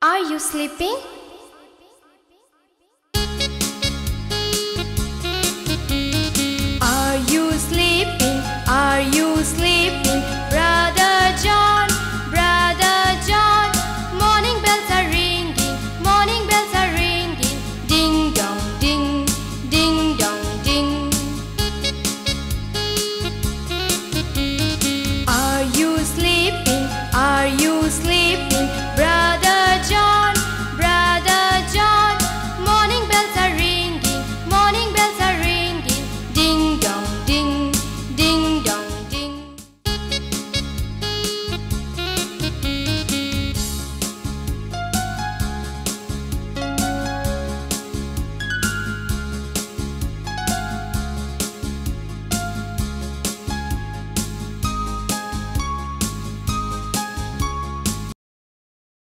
Are you sleeping?